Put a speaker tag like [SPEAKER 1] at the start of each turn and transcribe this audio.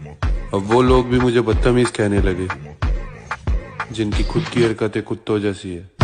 [SPEAKER 1] अब वो लोग भी मुझे बदतमीज कहने लगे, जिनकी खुद की हरकतें कुत्तों जैसी है।